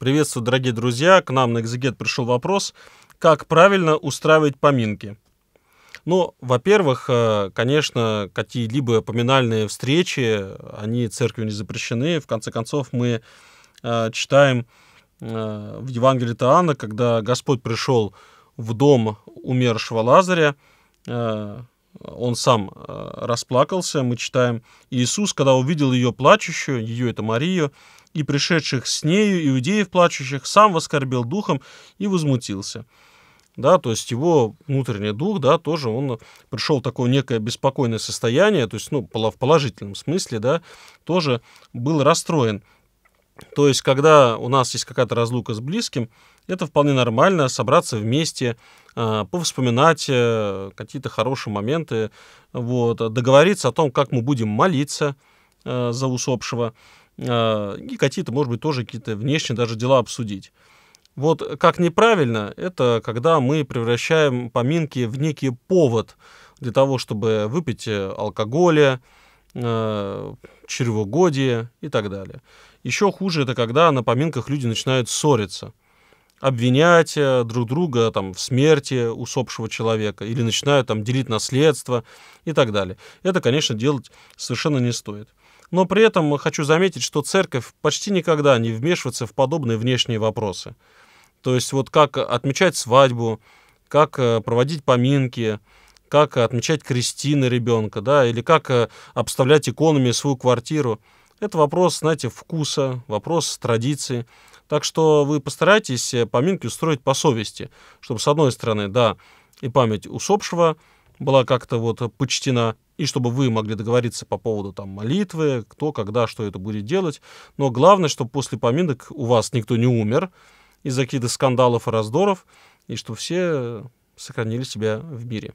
Приветствую, дорогие друзья. К нам на экзегет пришел вопрос, как правильно устраивать поминки. Ну, во-первых, э, конечно, какие-либо поминальные встречи, они церковью не запрещены. В конце концов, мы э, читаем э, в Евангелии Иоанна, когда Господь пришел в дом умершего Лазаря, он сам расплакался. Мы читаем, Иисус, когда увидел ее плачущую, ее это Марию, и пришедших с нею иудеев плачущих, сам воскорбел духом и возмутился. Да, то есть его внутренний дух, да, тоже он пришел в такое некое беспокойное состояние, то есть, ну, в положительном смысле, да, тоже был расстроен. То есть, когда у нас есть какая-то разлука с близким, это вполне нормально собраться вместе, а, повспоминать э, какие-то хорошие моменты, вот, договориться о том, как мы будем молиться э, за усопшего, а, и какие-то, может быть, тоже какие-то внешние даже дела обсудить. Вот как неправильно, это когда мы превращаем поминки в некий повод для того, чтобы выпить э, алкоголя, э, чревогодие и так далее. Еще хуже это когда на поминках люди начинают ссориться, обвинять э, друг друга там, в смерти усопшего человека или начинают там, делить наследство и так далее. Это, конечно, делать совершенно не стоит. Но при этом хочу заметить, что церковь почти никогда не вмешивается в подобные внешние вопросы. То есть вот как отмечать свадьбу, как э, проводить поминки, как отмечать крестины ребенка, да, или как э, обставлять иконами свою квартиру. Это вопрос, знаете, вкуса, вопрос традиции. Так что вы постарайтесь э, поминки устроить по совести, чтобы, с одной стороны, да, и память усопшего была как-то вот почтена, и чтобы вы могли договориться по поводу там молитвы, кто, когда, что это будет делать. Но главное, чтобы после поминок у вас никто не умер, из-за каких-то скандалов и раздоров, и что все сохранили себя в мире.